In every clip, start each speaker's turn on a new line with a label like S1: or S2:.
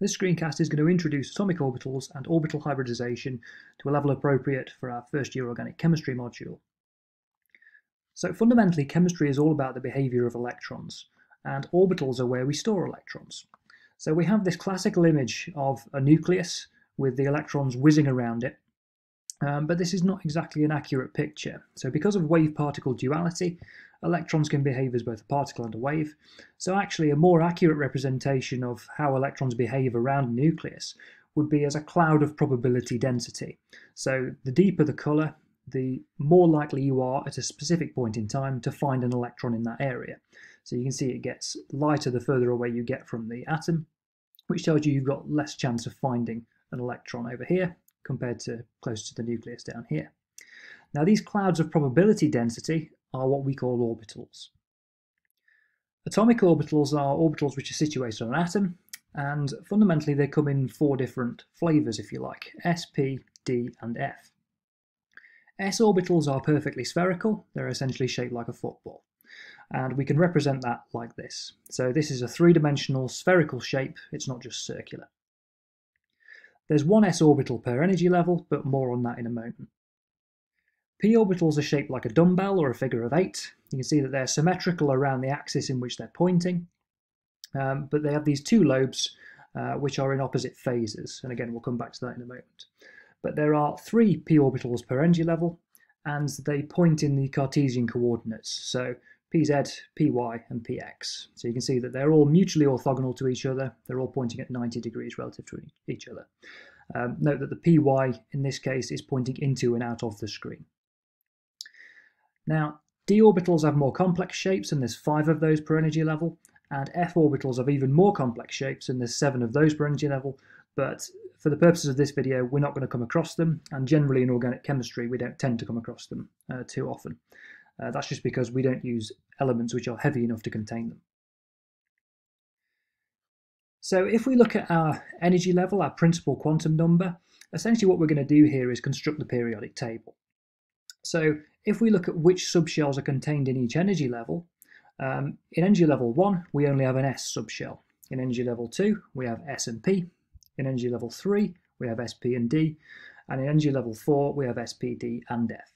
S1: This screencast is going to introduce atomic orbitals and orbital hybridization to a level appropriate for our first year organic chemistry module. So fundamentally, chemistry is all about the behavior of electrons, and orbitals are where we store electrons. So we have this classical image of a nucleus with the electrons whizzing around it, um, but this is not exactly an accurate picture. So because of wave-particle duality, electrons can behave as both a particle and a wave. So actually a more accurate representation of how electrons behave around a nucleus would be as a cloud of probability density. So the deeper the colour, the more likely you are at a specific point in time to find an electron in that area. So you can see it gets lighter the further away you get from the atom, which tells you you've got less chance of finding an electron over here compared to close to the nucleus down here. Now these clouds of probability density are what we call orbitals. Atomic orbitals are orbitals which are situated on an atom, and fundamentally they come in four different flavours, if you like, s, p, d and f. S orbitals are perfectly spherical, they're essentially shaped like a football. And we can represent that like this. So this is a three-dimensional spherical shape, it's not just circular. There's one s orbital per energy level, but more on that in a moment. P orbitals are shaped like a dumbbell or a figure of eight. You can see that they're symmetrical around the axis in which they're pointing, um, but they have these two lobes uh, which are in opposite phases. And again, we'll come back to that in a moment. But there are three p orbitals per energy level, and they point in the Cartesian coordinates. So pz, py, and px. So you can see that they're all mutually orthogonal to each other. They're all pointing at 90 degrees relative to each other. Um, note that the py in this case is pointing into and out of the screen. Now, d orbitals have more complex shapes, and there's five of those per energy level, and f orbitals have even more complex shapes, and there's seven of those per energy level, but for the purposes of this video, we're not going to come across them, and generally in organic chemistry, we don't tend to come across them uh, too often. Uh, that's just because we don't use elements which are heavy enough to contain them. So if we look at our energy level, our principal quantum number, essentially what we're going to do here is construct the periodic table. So if we look at which subshells are contained in each energy level, um, in energy level 1 we only have an S subshell. In energy level 2 we have S and P. In energy level 3 we have SP and D. And in energy level 4 we have SPD and F.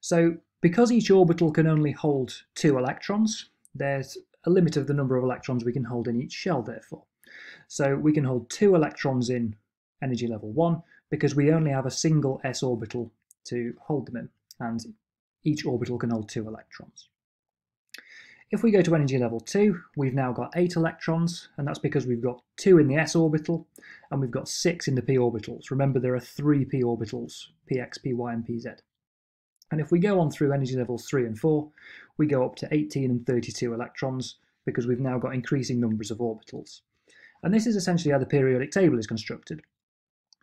S1: So because each orbital can only hold two electrons, there's a limit of the number of electrons we can hold in each shell therefore. So we can hold two electrons in energy level 1 because we only have a single s orbital to hold them in, and each orbital can hold two electrons. If we go to energy level 2, we've now got 8 electrons, and that's because we've got 2 in the s orbital, and we've got 6 in the p orbitals. Remember, there are 3 p orbitals, px, py, and pz. And if we go on through energy levels 3 and 4, we go up to 18 and 32 electrons, because we've now got increasing numbers of orbitals. And this is essentially how the periodic table is constructed.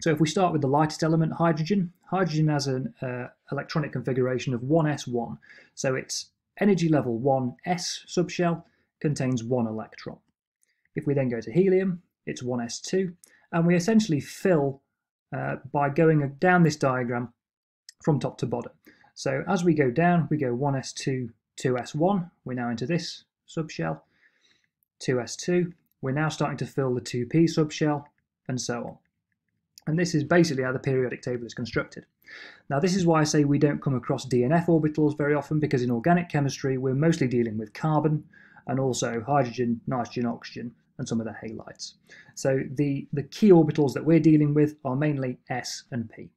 S1: So if we start with the lightest element, hydrogen, hydrogen has an uh, electronic configuration of 1s1. So its energy level 1s subshell contains one electron. If we then go to helium, it's 1s2, and we essentially fill uh, by going down this diagram from top to bottom. So as we go down, we go 1s2, 2s1, we're now into this subshell, 2s2, we're now starting to fill the 2p subshell, and so on. And this is basically how the periodic table is constructed. Now this is why I say we don't come across d and f orbitals very often because in organic chemistry we're mostly dealing with carbon and also hydrogen, nitrogen, oxygen and some of the halides. So the, the key orbitals that we're dealing with are mainly S and P.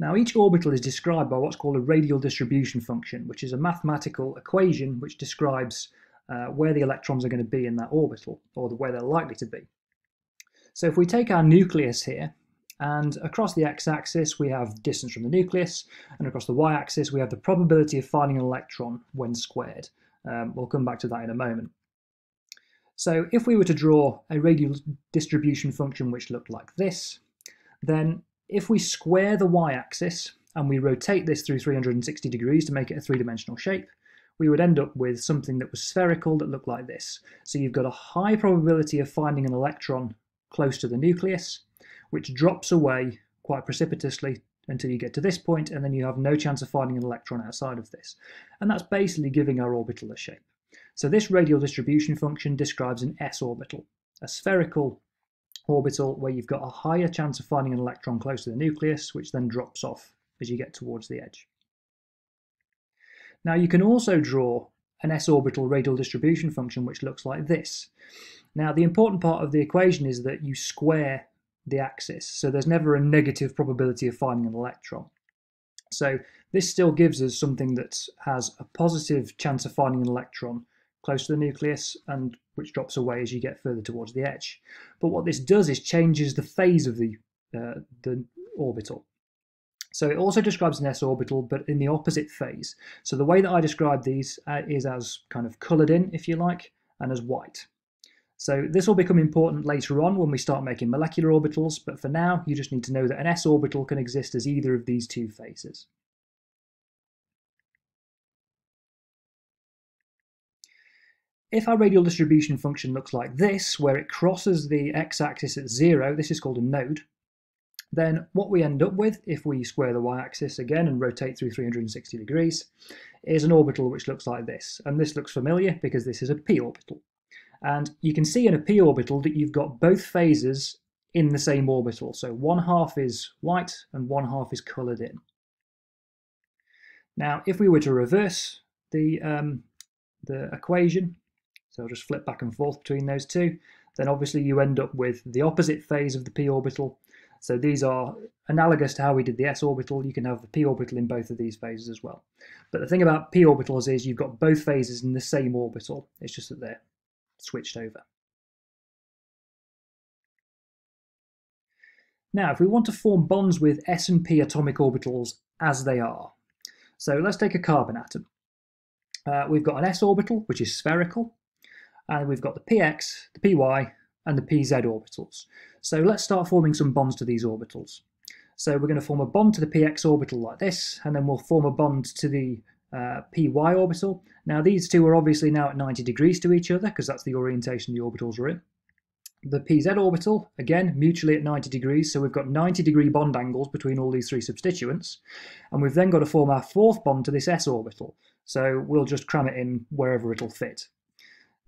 S1: Now each orbital is described by what's called a radial distribution function, which is a mathematical equation which describes uh, where the electrons are going to be in that orbital, or where they're likely to be. So if we take our nucleus here, and across the x-axis we have distance from the nucleus, and across the y-axis we have the probability of finding an electron when squared. Um, we'll come back to that in a moment. So if we were to draw a radial distribution function which looked like this, then if we square the y-axis and we rotate this through 360 degrees to make it a three-dimensional shape, we would end up with something that was spherical that looked like this. So you've got a high probability of finding an electron close to the nucleus, which drops away quite precipitously until you get to this point, and then you have no chance of finding an electron outside of this. And that's basically giving our orbital a shape. So this radial distribution function describes an s orbital, a spherical orbital where you've got a higher chance of finding an electron close to the nucleus, which then drops off as you get towards the edge. Now you can also draw an s orbital radial distribution function which looks like this. Now the important part of the equation is that you square the axis, so there's never a negative probability of finding an electron. So this still gives us something that has a positive chance of finding an electron close to the nucleus and which drops away as you get further towards the edge. But what this does is changes the phase of the, uh, the orbital. So it also describes an s orbital, but in the opposite phase. So the way that I describe these uh, is as kind of coloured in, if you like, and as white. So this will become important later on when we start making molecular orbitals, but for now you just need to know that an s orbital can exist as either of these two phases. If our radial distribution function looks like this, where it crosses the x-axis at zero, this is called a node, then what we end up with, if we square the y-axis again and rotate through 360 degrees, is an orbital which looks like this. And this looks familiar because this is a p orbital. And you can see in a p orbital that you've got both phases in the same orbital. So one half is white and one half is coloured in. Now, if we were to reverse the, um, the equation, so I'll just flip back and forth between those two. Then obviously you end up with the opposite phase of the p orbital. So these are analogous to how we did the s orbital. You can have the p orbital in both of these phases as well. But the thing about p orbitals is you've got both phases in the same orbital. It's just that they're switched over. Now, if we want to form bonds with s and p atomic orbitals as they are, so let's take a carbon atom. Uh, we've got an s orbital, which is spherical, and we've got the px, the py, and the pz orbitals. So let's start forming some bonds to these orbitals. So we're going to form a bond to the px orbital like this, and then we'll form a bond to the uh, py orbital. Now these two are obviously now at 90 degrees to each other, because that's the orientation the orbitals are in. The pz orbital, again, mutually at 90 degrees, so we've got 90 degree bond angles between all these three substituents. And we've then got to form our fourth bond to this s orbital, so we'll just cram it in wherever it'll fit.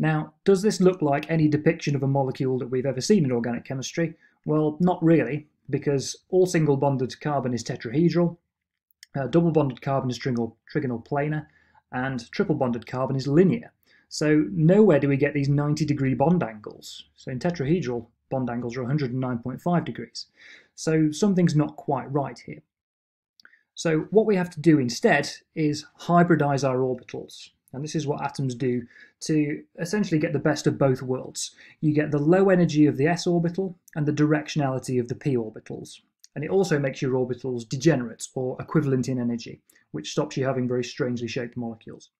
S1: Now, does this look like any depiction of a molecule that we've ever seen in organic chemistry? Well, not really, because all single bonded carbon is tetrahedral, uh, double bonded carbon is trigonal, trigonal planar, and triple bonded carbon is linear. So nowhere do we get these 90 degree bond angles. So in tetrahedral, bond angles are 109.5 degrees. So something's not quite right here. So what we have to do instead is hybridize our orbitals. And this is what atoms do to essentially get the best of both worlds. You get the low energy of the s orbital and the directionality of the p orbitals. And it also makes your orbitals degenerate or equivalent in energy, which stops you having very strangely shaped molecules.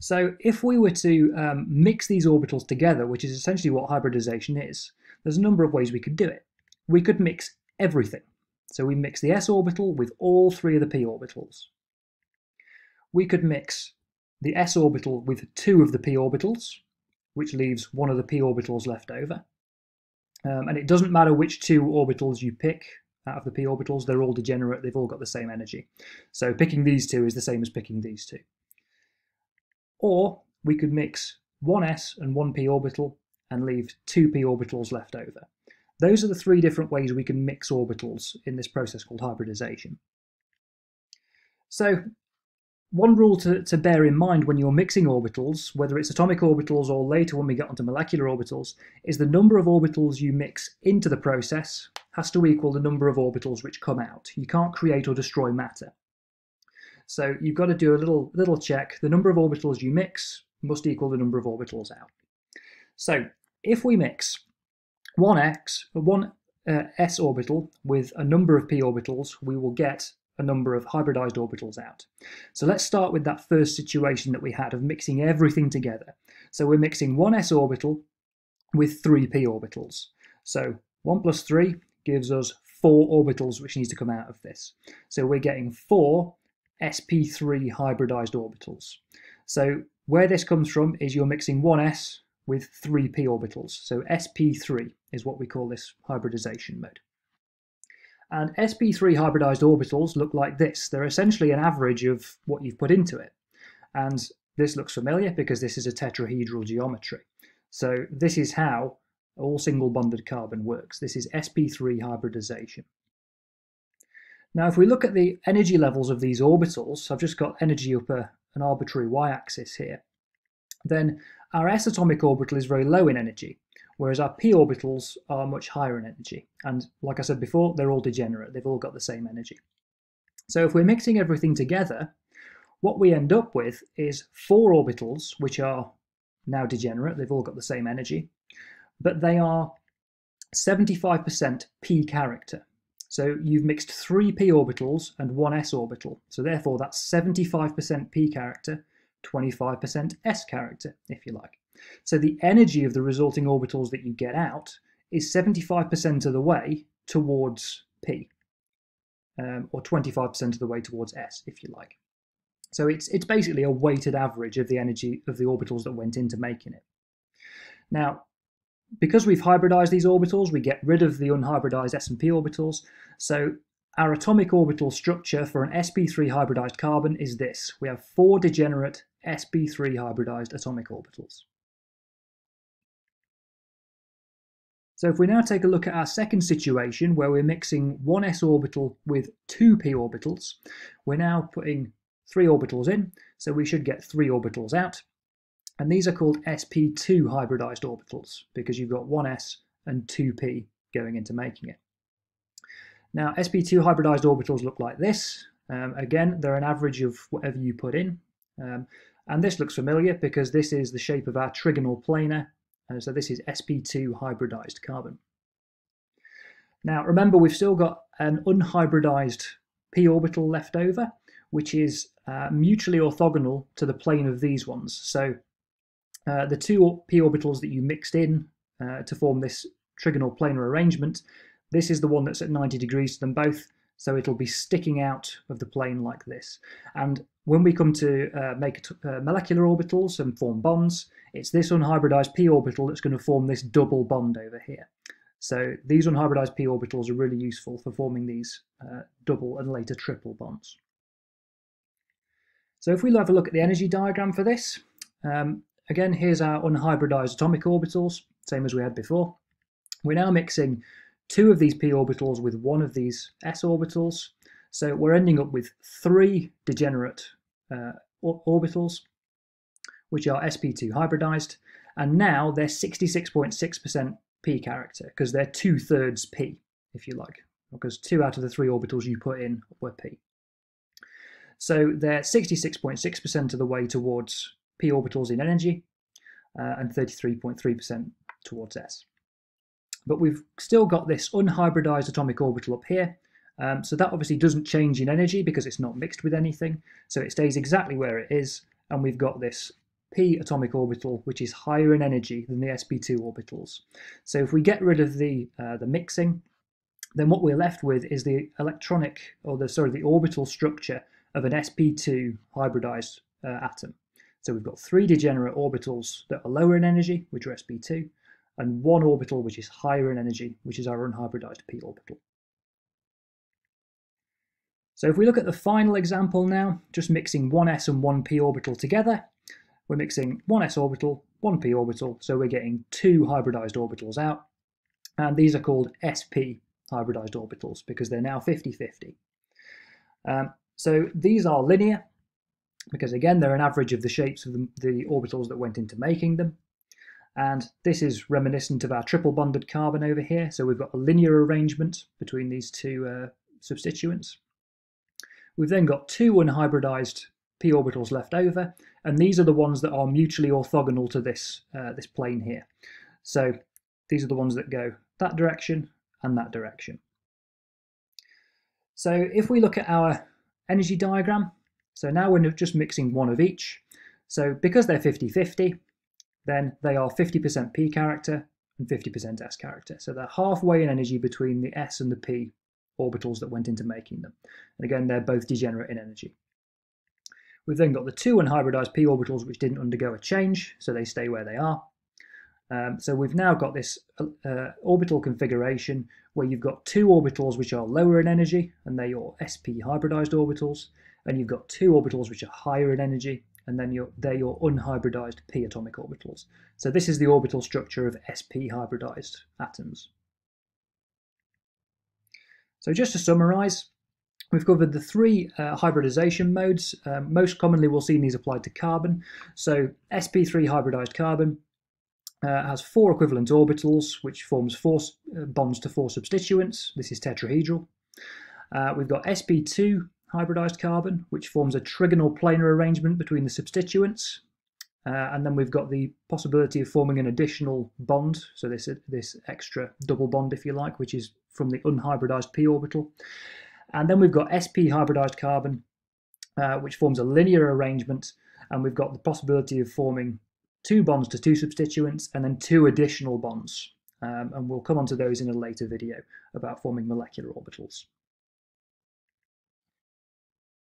S1: So if we were to um, mix these orbitals together, which is essentially what hybridization is, there's a number of ways we could do it. We could mix everything. So we mix the s orbital with all three of the p orbitals. We could mix the s orbital with two of the p orbitals, which leaves one of the p orbitals left over. Um, and it doesn't matter which two orbitals you pick out of the p orbitals, they're all degenerate, they've all got the same energy. So picking these two is the same as picking these two. Or we could mix one s and one p orbital and leave two p orbitals left over. Those are the three different ways we can mix orbitals in this process called hybridization. So one rule to, to bear in mind when you're mixing orbitals, whether it's atomic orbitals or later when we get onto molecular orbitals, is the number of orbitals you mix into the process has to equal the number of orbitals which come out. You can't create or destroy matter. So you've got to do a little, little check. The number of orbitals you mix must equal the number of orbitals out. So if we mix one x, one uh, s orbital with a number of p orbitals, we will get a number of hybridized orbitals out. So let's start with that first situation that we had of mixing everything together. So we're mixing one s orbital with three p orbitals. So 1 plus 3 gives us four orbitals which needs to come out of this. So we're getting four sp3 hybridized orbitals. So where this comes from is you're mixing one s with three p orbitals. So sp3 is what we call this hybridization mode. And sp3 hybridized orbitals look like this. They're essentially an average of what you've put into it. And this looks familiar because this is a tetrahedral geometry. So this is how all single bonded carbon works. This is sp3 hybridization. Now if we look at the energy levels of these orbitals, I've just got energy up a, an arbitrary y-axis here, then our s atomic orbital is very low in energy, whereas our p orbitals are much higher in energy. And like I said before, they're all degenerate, they've all got the same energy. So if we're mixing everything together, what we end up with is four orbitals, which are now degenerate, they've all got the same energy, but they are 75% p character. So you've mixed three p orbitals and one s orbital. So therefore that's 75% p character, 25% s character, if you like. So the energy of the resulting orbitals that you get out is 75% of the way towards p, um, or 25% of the way towards s, if you like. So it's, it's basically a weighted average of the energy of the orbitals that went into making it. Now, because we've hybridized these orbitals, we get rid of the unhybridized s and p orbitals. So our atomic orbital structure for an sp3 hybridized carbon is this. We have four degenerate sp3 hybridized atomic orbitals. So if we now take a look at our second situation where we're mixing one s orbital with two p orbitals, we're now putting three orbitals in, so we should get three orbitals out. And these are called sp2 hybridized orbitals because you've got 1s and 2p going into making it. Now, sp2 hybridized orbitals look like this. Um, again, they're an average of whatever you put in. Um, and this looks familiar because this is the shape of our trigonal planar. Uh, so this is sp2 hybridized carbon. Now, remember, we've still got an unhybridized p orbital left over, which is uh, mutually orthogonal to the plane of these ones. So uh, the two p orbitals that you mixed in uh, to form this trigonal planar arrangement, this is the one that's at 90 degrees to them both, so it'll be sticking out of the plane like this. And when we come to uh, make uh, molecular orbitals and form bonds, it's this unhybridized p orbital that's going to form this double bond over here. So these unhybridized p orbitals are really useful for forming these uh, double and later triple bonds. So if we have a look at the energy diagram for this, um, again, here's our unhybridized atomic orbitals, same as we had before. We're now mixing two of these p orbitals with one of these s orbitals. So we're ending up with three degenerate uh, orbitals, which are sp2 hybridized, and now they're 66.6% p character because they're two thirds p, if you like, because two out of the three orbitals you put in were p. So they're 66.6% of the way towards p orbitals in energy uh, and 33.3% towards s. But we've still got this unhybridized atomic orbital up here. Um, so that obviously doesn't change in energy because it's not mixed with anything. So it stays exactly where it is. And we've got this p atomic orbital, which is higher in energy than the sp2 orbitals. So if we get rid of the, uh, the mixing, then what we're left with is the electronic, or the sorry, the orbital structure of an sp2 hybridized uh, atom. So we've got three degenerate orbitals that are lower in energy, which are sp2, and one orbital which is higher in energy, which is our unhybridized p orbital. So if we look at the final example now, just mixing one s and one p orbital together, we're mixing one s orbital, one p orbital, so we're getting two hybridized orbitals out, and these are called sp hybridized orbitals because they're now 50-50. Um, so these are linear, because again, they're an average of the shapes of the, the orbitals that went into making them. And this is reminiscent of our triple bonded carbon over here. So we've got a linear arrangement between these two uh, substituents. We've then got two unhybridized p orbitals left over, and these are the ones that are mutually orthogonal to this, uh, this plane here. So these are the ones that go that direction and that direction. So if we look at our energy diagram. So now we're just mixing one of each. So because they're 50-50, then they are 50% P character and 50% S character. So they're halfway in energy between the S and the P orbitals that went into making them. And again, they're both degenerate in energy. We've then got the two unhybridized p orbitals which didn't undergo a change, so they stay where they are. Um, so we've now got this uh, orbital configuration where you've got two orbitals which are lower in energy, and they're your sp hybridized orbitals, and you've got two orbitals which are higher in energy, and then they're your unhybridized p atomic orbitals. So this is the orbital structure of sp hybridized atoms. So just to summarize, We've covered the three uh, hybridization modes. Um, most commonly, we'll see these applied to carbon. So sp3 hybridized carbon uh, has four equivalent orbitals, which forms four uh, bonds to four substituents. This is tetrahedral. Uh, we've got sp2 hybridized carbon, which forms a trigonal planar arrangement between the substituents. Uh, and then we've got the possibility of forming an additional bond, so this, this extra double bond, if you like, which is from the unhybridized p orbital. And then we've got sp hybridized carbon, uh, which forms a linear arrangement, and we've got the possibility of forming two bonds to two substituents and then two additional bonds. Um, and we'll come on to those in a later video about forming molecular orbitals.